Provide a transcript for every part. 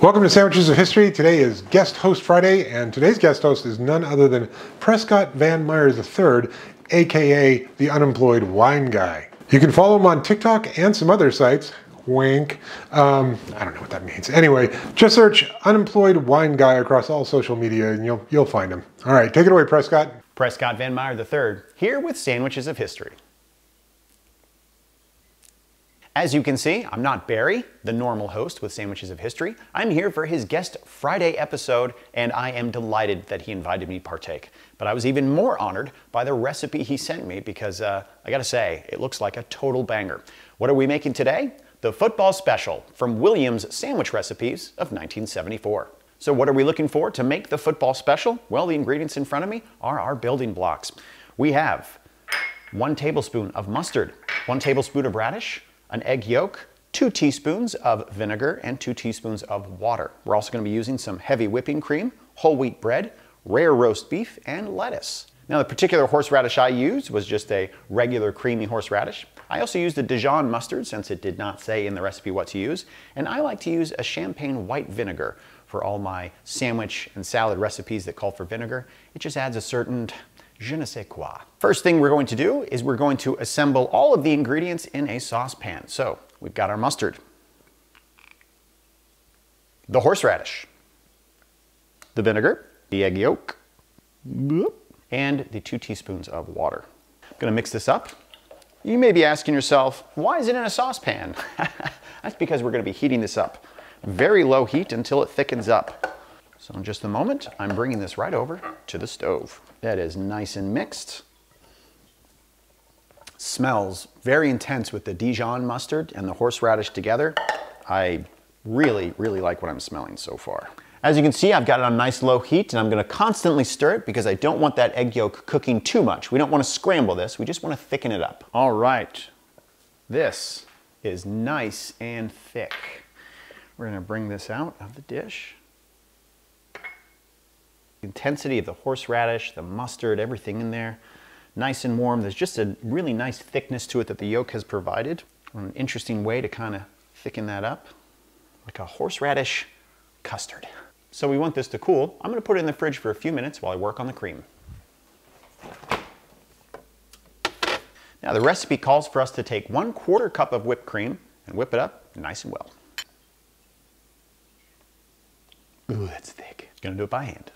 Welcome to Sandwiches of History. Today is Guest Host Friday, and today's guest host is none other than Prescott Vanmeyer III, aka the Unemployed Wine Guy. You can follow him on TikTok and some other sites. Wink. Um, I don't know what that means. Anyway, just search Unemployed Wine Guy across all social media, and you'll you'll find him. All right, take it away, Prescott. Prescott Vanmeyer III, here with Sandwiches of History. As you can see, I'm not Barry, the normal host with Sandwiches of History. I'm here for his Guest Friday episode, and I am delighted that he invited me to partake. But I was even more honored by the recipe he sent me because uh, I gotta say, it looks like a total banger. What are we making today? The football special from Williams Sandwich Recipes of 1974. So what are we looking for to make the football special? Well, the ingredients in front of me are our building blocks. We have one tablespoon of mustard, one tablespoon of radish, an egg yolk, two teaspoons of vinegar, and two teaspoons of water. We're also going to be using some heavy whipping cream, whole wheat bread, rare roast beef, and lettuce. Now the particular horseradish I used was just a regular creamy horseradish. I also used a Dijon mustard since it did not say in the recipe what to use, and I like to use a champagne white vinegar for all my sandwich and salad recipes that call for vinegar. It just adds a certain je ne sais quoi. First thing we're going to do is we're going to assemble all of the ingredients in a saucepan. So we've got our mustard, the horseradish, the vinegar, the egg yolk, and the two teaspoons of water. I'm gonna mix this up. You may be asking yourself, why is it in a saucepan? That's because we're gonna be heating this up. Very low heat until it thickens up. So in just a moment, I'm bringing this right over to the stove. That is nice and mixed. Smells very intense with the Dijon mustard and the horseradish together. I really, really like what I'm smelling so far. As you can see, I've got it on nice low heat and I'm gonna constantly stir it because I don't want that egg yolk cooking too much. We don't wanna scramble this, we just wanna thicken it up. All right, this is nice and thick. We're gonna bring this out of the dish. Intensity of the horseradish, the mustard, everything in there. Nice and warm. There's just a really nice thickness to it that the yolk has provided. An interesting way to kind of thicken that up. Like a horseradish custard. So we want this to cool. I'm gonna put it in the fridge for a few minutes while I work on the cream. Now the recipe calls for us to take one quarter cup of whipped cream and whip it up nice and well. Ooh, that's thick. Gonna do it by hand.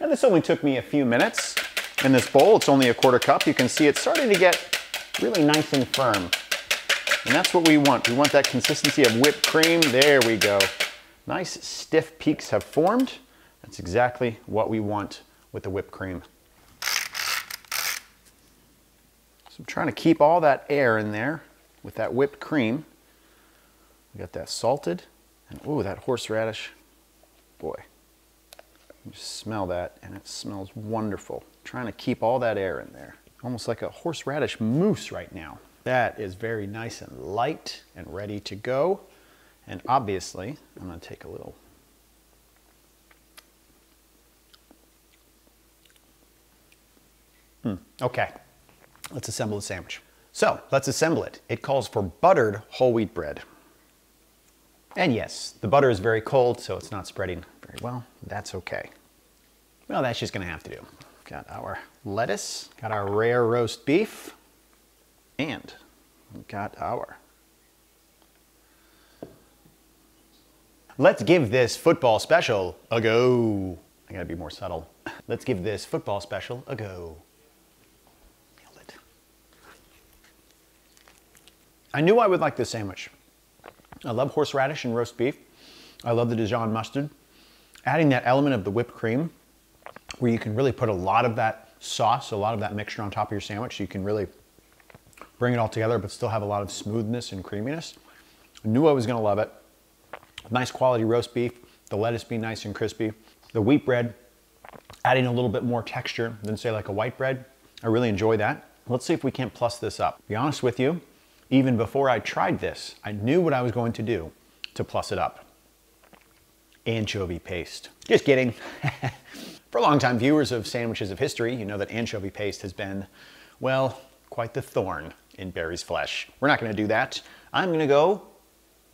And this only took me a few minutes. In this bowl, it's only a quarter cup. You can see it's starting to get really nice and firm. And that's what we want. We want that consistency of whipped cream. There we go. Nice stiff peaks have formed. That's exactly what we want with the whipped cream. So I'm trying to keep all that air in there with that whipped cream. We got that salted and oh, that horseradish. Boy, you smell that and it smells wonderful. trying to keep all that air in there. Almost like a horseradish mousse right now. That is very nice and light and ready to go. And obviously, I'm gonna take a little Hmm, okay, let's assemble the sandwich. So let's assemble it. It calls for buttered whole wheat bread. And yes, the butter is very cold, so it's not spreading very well. That's okay. Well, that's just gonna have to do. Got our lettuce, got our rare roast beef, and got our. Let's give this football special a go. I gotta be more subtle. Let's give this football special a go. Nailed it. I knew I would like this sandwich. I love horseradish and roast beef. I love the Dijon mustard. Adding that element of the whipped cream where you can really put a lot of that sauce, a lot of that mixture on top of your sandwich. So you can really bring it all together, but still have a lot of smoothness and creaminess. I knew I was gonna love it. Nice quality roast beef, the lettuce being nice and crispy. The wheat bread, adding a little bit more texture than say like a white bread. I really enjoy that. Let's see if we can't plus this up. Be honest with you, even before I tried this, I knew what I was going to do to plus it up. Anchovy paste. Just kidding. For longtime viewers of Sandwiches of History, you know that anchovy paste has been, well, quite the thorn in Barry's flesh. We're not gonna do that. I'm gonna go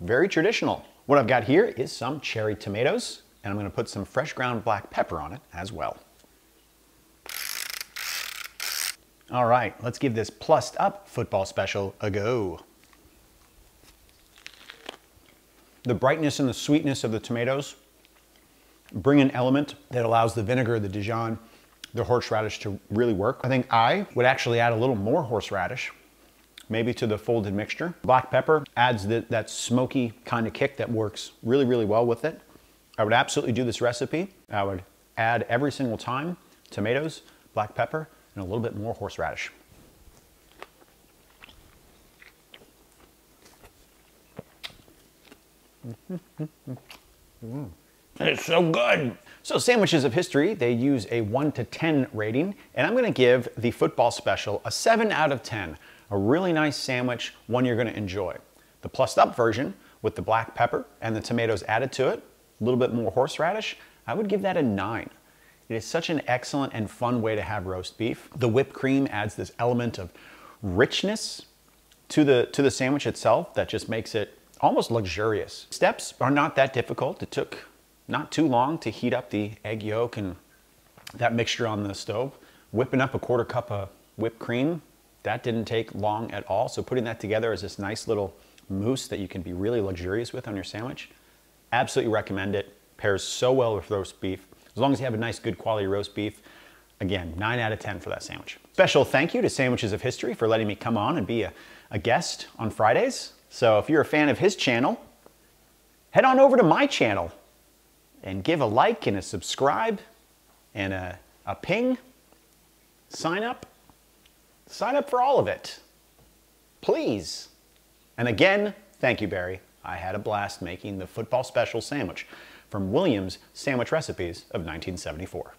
very traditional. What I've got here is some cherry tomatoes, and I'm gonna put some fresh ground black pepper on it as well. All right, let's give this plussed up football special a go. The brightness and the sweetness of the tomatoes bring an element that allows the vinegar, the Dijon, the horseradish to really work. I think I would actually add a little more horseradish, maybe to the folded mixture. Black pepper adds the, that smoky kind of kick that works really, really well with it. I would absolutely do this recipe. I would add every single time tomatoes, black pepper, and a little bit more horseradish. Mm-hmm. Mm-hmm. Mm-hmm. Mm. It's so good. So sandwiches of history, they use a one to 10 rating, and I'm gonna give the football special a seven out of 10. A really nice sandwich, one you're gonna enjoy. The plussed up version with the black pepper and the tomatoes added to it, a little bit more horseradish, I would give that a nine. It is such an excellent and fun way to have roast beef. The whipped cream adds this element of richness to the, to the sandwich itself that just makes it almost luxurious. Steps are not that difficult. It took not too long to heat up the egg yolk and that mixture on the stove. Whipping up a quarter cup of whipped cream, that didn't take long at all. So putting that together as this nice little mousse that you can be really luxurious with on your sandwich, absolutely recommend it. Pairs so well with roast beef. As long as you have a nice, good quality roast beef, again, 9 out of 10 for that sandwich. Special thank you to Sandwiches of History for letting me come on and be a, a guest on Fridays. So if you're a fan of his channel, head on over to my channel and give a like and a subscribe and a, a ping. Sign up. Sign up for all of it. Please. And again, thank you, Barry. I had a blast making the football special sandwich from Williams Sandwich Recipes of 1974.